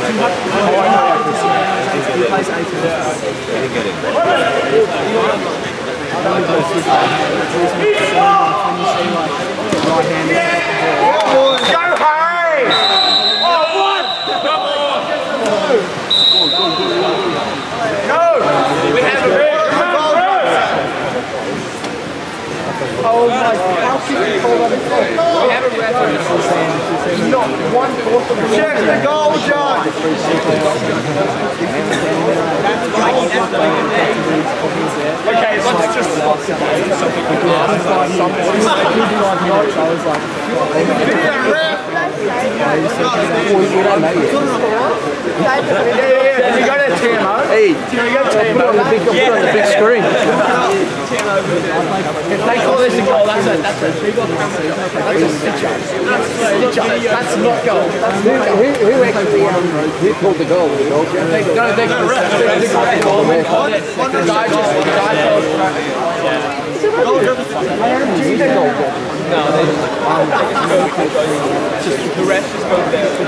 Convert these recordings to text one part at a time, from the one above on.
Oh, yeah, it wasn't. Go Harry! Oh my, how can you call that a goal? We have a reference. Not one fourth of the Check the goal, John! Okay, let's just... Video ref! Yeah, yeah, yeah. You got it, TMO. Hey. You got TMO. Put on the big screen. If they call this a goal, that's a that's a that's a stitch up. That's a stitch up. That's not goal. That's Who, not goal. who, who actually um, who called the goal? The goal? They, no, they they got goal. The guy just the guy told The rest just go there.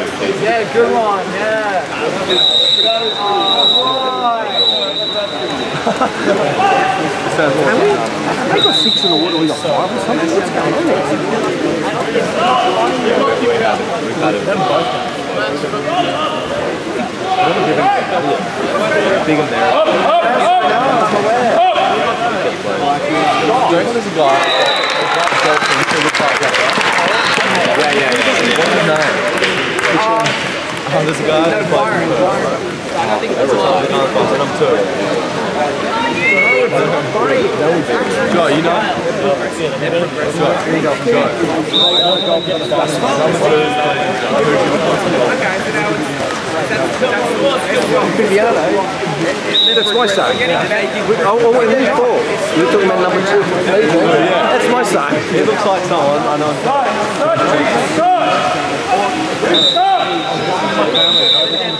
Yeah, good one, yeah. Oh, Have they got six in the water? We got five or something? What's going on there? Big in there. There's a guy. Yeah, yeah, yeah. What's his name? There's a guy. No, Byron. I think it's Number two. Joe, you know? Joe, Joe. That's my son. Oh, oh, wait, who's four? You're talking about number two. That's my son. He looks like someone, I know. He's like Carbone type.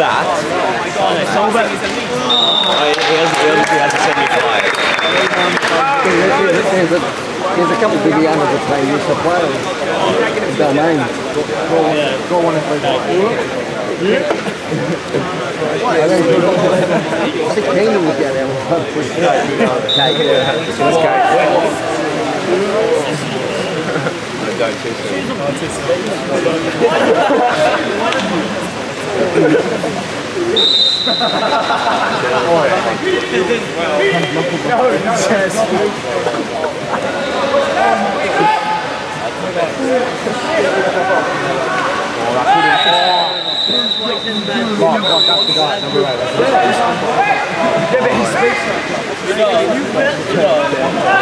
That? Oh, he hasn't, he hasn't, he hasn't sent me flyers. There's a, there's a couple of videos that play New South Wales. Domain. Go, go one and three. I think I think Keenan would get that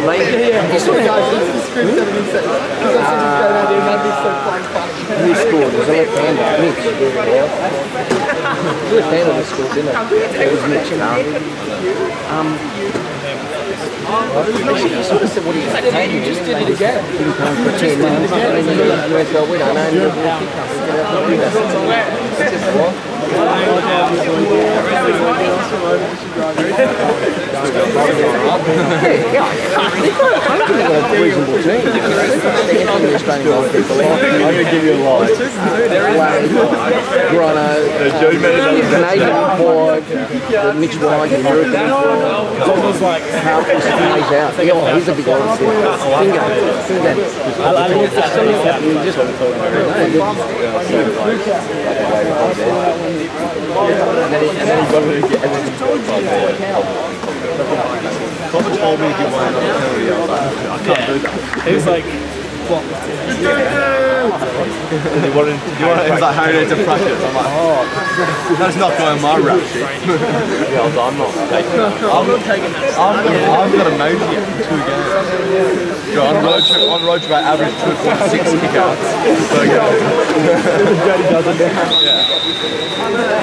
We're down by one goal. Who scored? It was a left-hander. Mitch. The left-hander that scored, didn't it? It was Mitch. Um, you sort of said, what do you think? You just did it again. Didn't come for 10 minutes. You went, well, we don't know. And we'll kick us. Get out and do that. That's just what? I'm going to give you a Canadian White, American Boyd. How is plays out? Yeah, he's a big one. And then he, and then he got it again. And then he got it again. Told me he wanted another penalty. I was like, I can't do that. It was like, And he wanted, he wanted, he was like, Harry needs to practice. I'm like, oh, that's not going my rap shit. yeah, I was like, I'm not taking that. I'm not taking that. I've got, I've got a Moji in two games. Go on road trip, on road trip, I average 2.6 kickouts per game.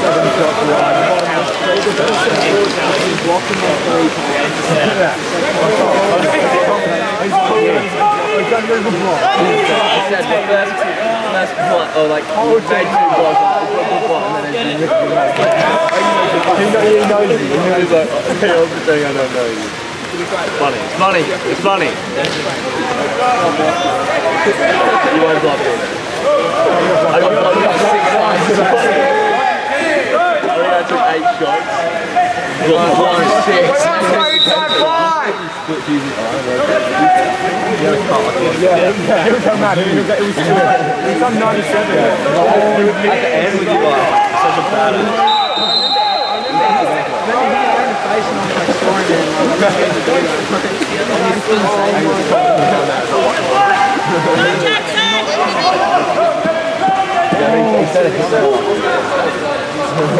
Seven said the first, first or like, made two then He, knows. He knows like, hey, I'm pretending I don't know you. Funny. It's funny. It's funny. you won't me. I got, got six times. I think I took eight shots. Got. Yeah, yeah, was so was, it was, he's 97. At the end, when you like, such a bad. I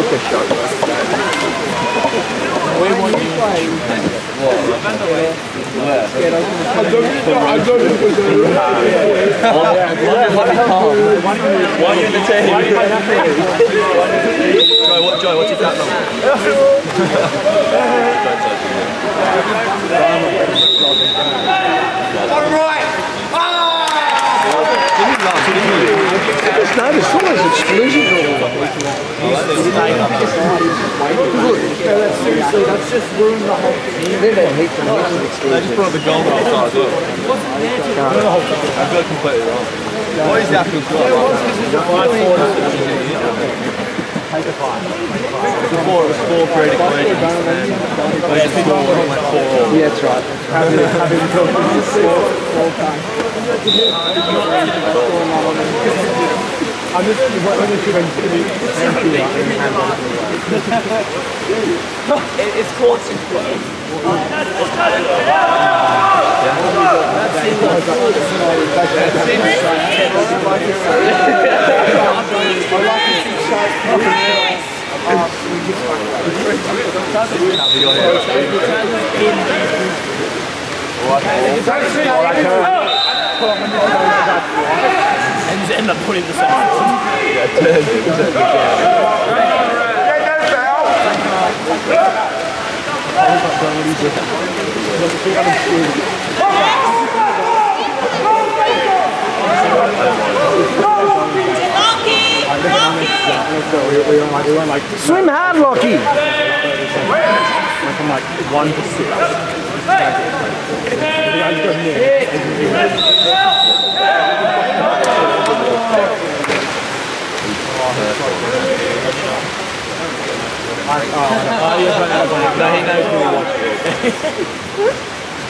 look at shot. One unitarian. Joy, what, Joy, what's your number? Het is naar de zon het splitsen zo. Look, seriously, that's just ruined the whole thing. Really, I hate the just brought the gold on the as well. I feel completely wrong. Why is that? Before it was four great equations, four and went four. Yeah, that's right. Having four four. I'm just when you went to It's called That's Ends end up putting the side. Yeah, turns it, turns it down. Take no foul! No, we, we went like, we like... Swim hard, Lockie! Like from like 1 to 6.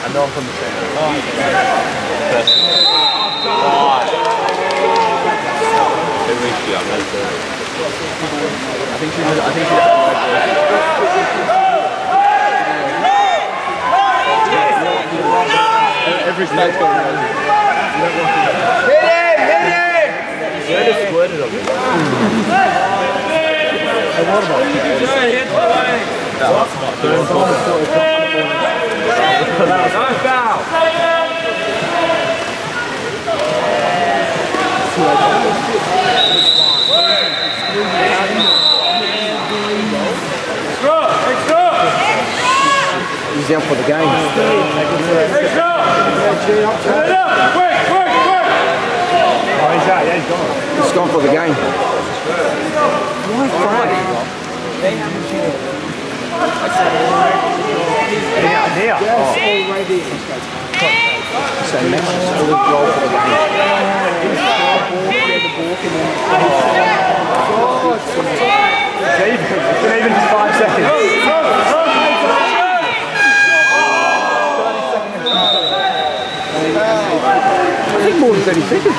I know from the same. Oh, okay. oh. I think she was, I think she Every snake's got one. Hit him! Hit him! They just squirted him. what about you? Hit the leg! Nice foul! down for the game. He's gone. For the game. There. Oh. Right there. So for the game. Oh. Oh. 30 seconds.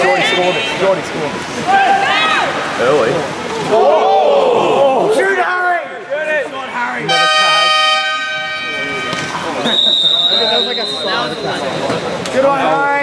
Jordan scored it. Jordan scored it. Early. Oh! Shoot, Harry! Shoot it! Harry. That was like a. Good one, Harry.